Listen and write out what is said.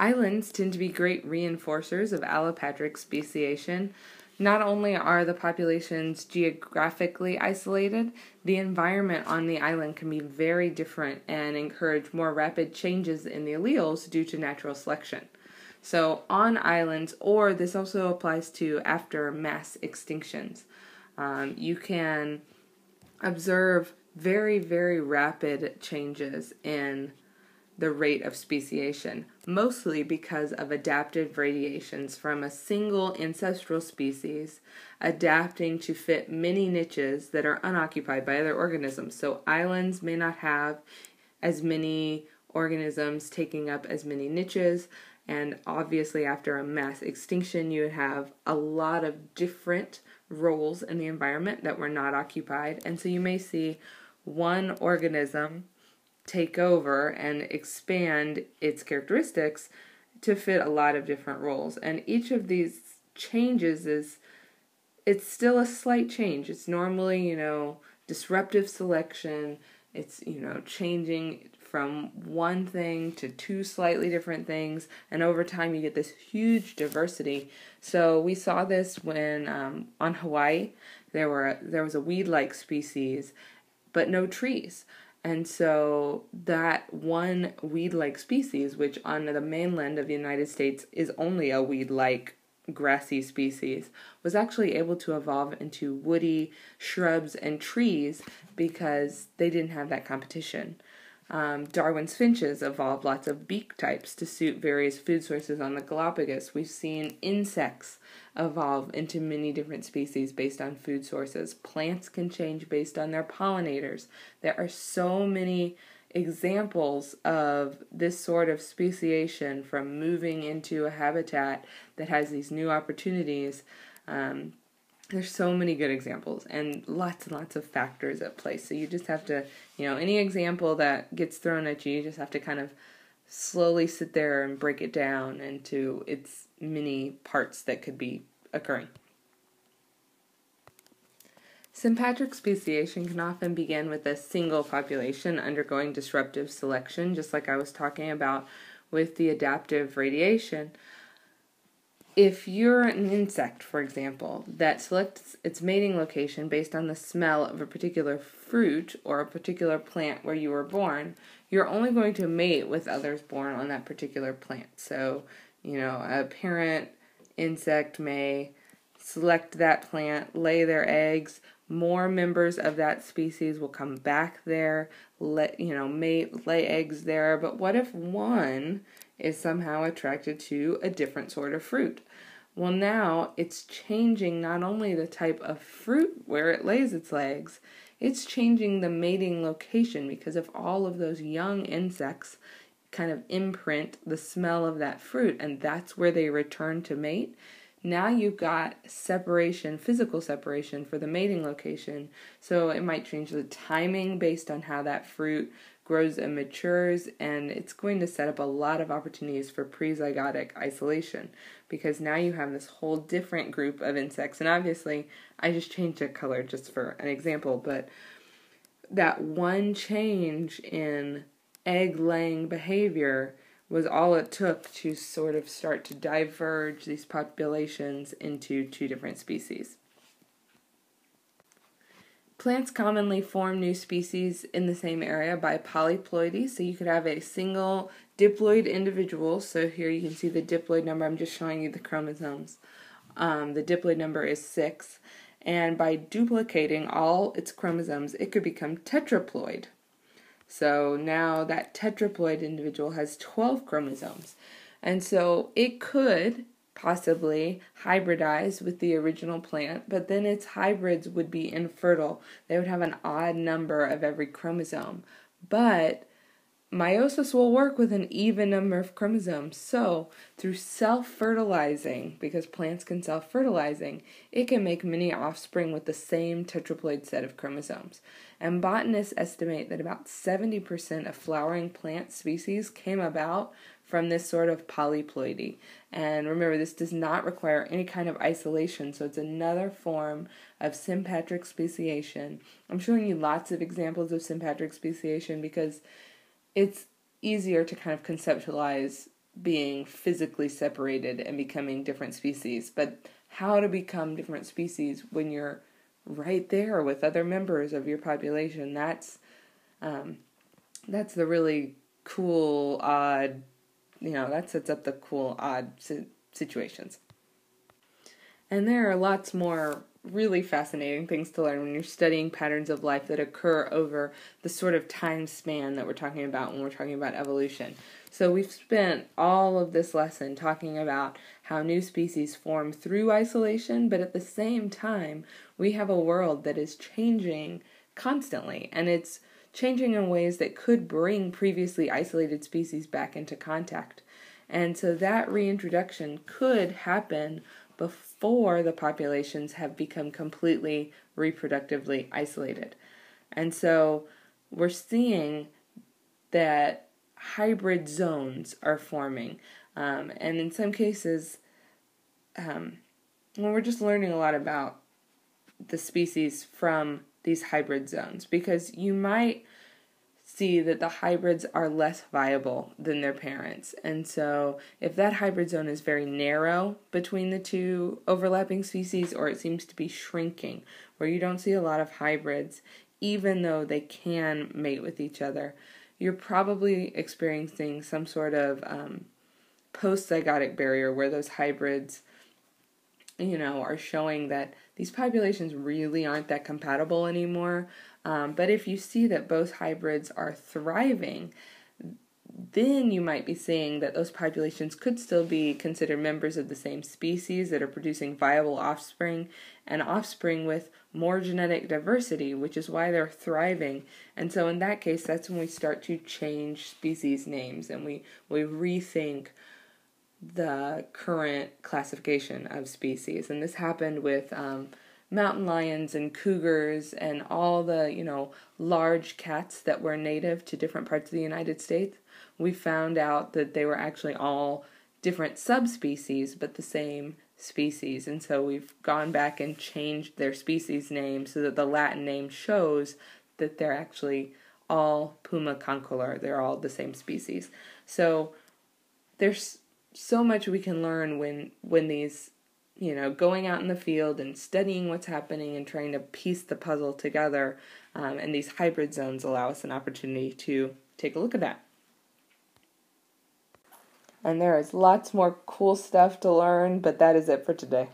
Islands tend to be great reinforcers of allopatric speciation. Not only are the populations geographically isolated, the environment on the island can be very different and encourage more rapid changes in the alleles due to natural selection. So, on islands, or this also applies to after mass extinctions, um, you can observe very, very rapid changes in the rate of speciation, mostly because of adaptive radiations from a single ancestral species adapting to fit many niches that are unoccupied by other organisms. So, islands may not have as many organisms taking up as many niches, and obviously, after a mass extinction, you would have a lot of different roles in the environment that were not occupied, and so you may see one organism take over and expand its characteristics to fit a lot of different roles. And each of these changes is it's still a slight change. It's normally, you know, disruptive selection. It's, you know, changing from one thing to two slightly different things, and over time you get this huge diversity. So we saw this when um, on Hawaii there were there was a weed-like species, but no trees. And so that one weed like species, which on the mainland of the United States is only a weed like grassy species, was actually able to evolve into woody shrubs and trees because they didn't have that competition. Um, Darwin's finches evolved lots of beak types to suit various food sources on the Galapagos. We've seen insects evolve into many different species based on food sources. Plants can change based on their pollinators. There are so many examples of this sort of speciation from moving into a habitat that has these new opportunities. Um, there's so many good examples and lots and lots of factors at play. So you just have to, you know, any example that gets thrown at you, you just have to kind of slowly sit there and break it down into its many parts that could be occurring. Sympatric speciation can often begin with a single population undergoing disruptive selection, just like I was talking about with the adaptive radiation if you're an insect, for example, that selects its mating location based on the smell of a particular fruit or a particular plant where you were born, you're only going to mate with others born on that particular plant. So, you know, a parent insect may select that plant, lay their eggs, more members of that species will come back there, let you know, mate, lay eggs there. But what if one is somehow attracted to a different sort of fruit. Well, now it's changing not only the type of fruit where it lays its eggs, it's changing the mating location because if all of those young insects kind of imprint the smell of that fruit and that's where they return to mate, now you've got separation, physical separation for the mating location. So it might change the timing based on how that fruit grows and matures, and it's going to set up a lot of opportunities for prezygotic isolation because now you have this whole different group of insects. And obviously, I just changed the color just for an example, but that one change in egg laying behavior was all it took to sort of start to diverge these populations into two different species. Plants commonly form new species in the same area by polyploidy, so you could have a single diploid individual. So here you can see the diploid number. I'm just showing you the chromosomes. Um, the diploid number is 6. And by duplicating all its chromosomes, it could become tetraploid. So now that tetraploid individual has 12 chromosomes. And so it could possibly hybridize with the original plant, but then its hybrids would be infertile. They would have an odd number of every chromosome. But meiosis will work with an even number of chromosomes. So, through self fertilizing, because plants can self fertilizing, it can make many offspring with the same tetraploid set of chromosomes. And botanists estimate that about 70% of flowering plant species came about from this sort of polyploidy. And remember, this does not require any kind of isolation, so it's another form of sympatric speciation. I'm showing you lots of examples of sympatric speciation because it's easier to kind of conceptualize being physically separated and becoming different species, but how to become different species when you're right there with other members of your population. That's um, that's the really cool, odd, you know, that sets up the cool, odd situations. And there are lots more really fascinating things to learn when you're studying patterns of life that occur over the sort of time span that we're talking about when we're talking about evolution. So, we've spent all of this lesson talking about how new species form through isolation, but at the same time, we have a world that is changing constantly, and it's changing in ways that could bring previously isolated species back into contact. And so, that reintroduction could happen before the populations have become completely reproductively isolated. And so we're seeing that hybrid zones are forming. Um, and in some cases, um, well, we're just learning a lot about the species from these hybrid zones because you might see that the hybrids are less viable than their parents. And so, if that hybrid zone is very narrow between the two overlapping species, or it seems to be shrinking, where you don't see a lot of hybrids, even though they can mate with each other, you're probably experiencing some sort of um, post zygotic barrier where those hybrids you know, are showing that these populations really aren't that compatible anymore. Um, but if you see that both hybrids are thriving, then you might be seeing that those populations could still be considered members of the same species that are producing viable offspring and offspring with more genetic diversity, which is why they're thriving. And so, in that case, that's when we start to change species names and we, we rethink the current classification of species. And this happened with um, mountain lions and cougars and all the, you know, large cats that were native to different parts of the United States, we found out that they were actually all different subspecies but the same species. And so we've gone back and changed their species name so that the Latin name shows that they're actually all Puma concolor. They're all the same species. So there's so much we can learn when when these you know, going out in the field and studying what's happening and trying to piece the puzzle together. Um, and these hybrid zones allow us an opportunity to take a look at that. And there is lots more cool stuff to learn, but that is it for today.